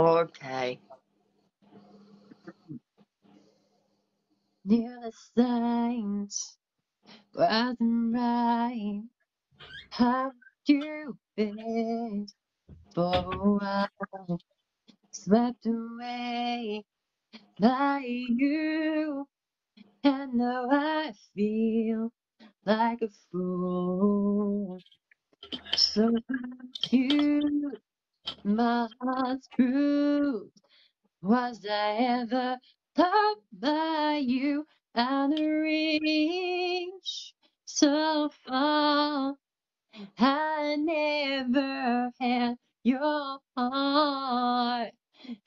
Okay. Near the signs wasn't right. How you been for a while? Swept away by you, and now I feel like a fool. So confused, my heart's bruised. Was I ever loved by you of reach? So far, I never had your heart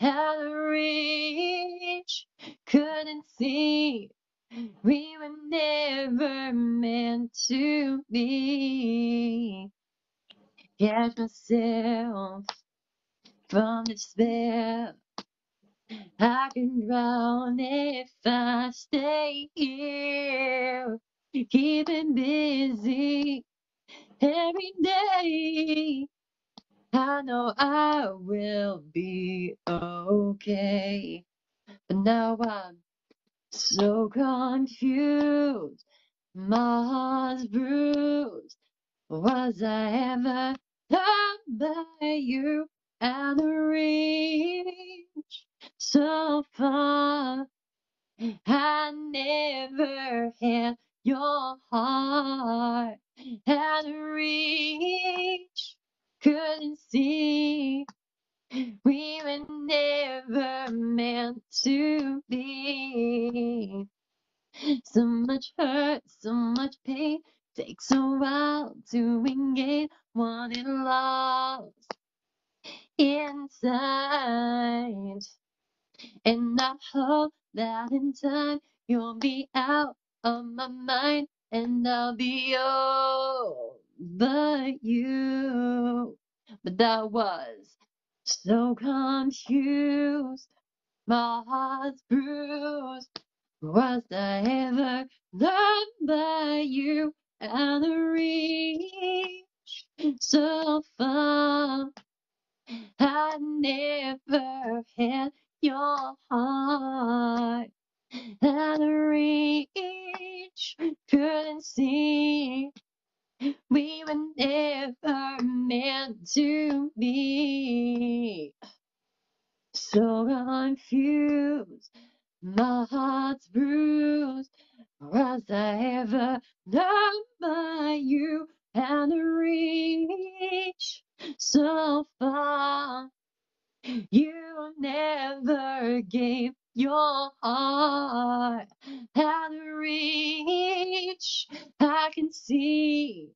out of reach. Couldn't see we were never meant to be. Catch myself from despair. I can drown if I stay here. Keeping busy every day. I know I will be okay. But now I'm so confused. My heart's bruised. Was I ever loved by you of reach? So far, I never had your heart of reach. Couldn't see we were never meant to be. So much hurt, so much pain. Takes a while to regain what it lost inside. And I hope that in time you'll be out of my mind and I'll be over you. But I was so confused, my heart's bruised. Was I ever loved by you out of reach? So far, I never had your heart out of reach. Couldn't see we were never meant to be. So confused, my heart's bruised. Was I ever loved by you of reach? So far, you never gave your heart out of reach. I can see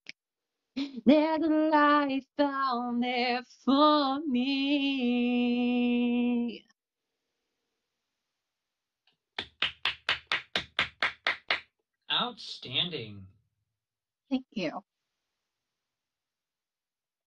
there's a life down there for me. Outstanding. Thank you.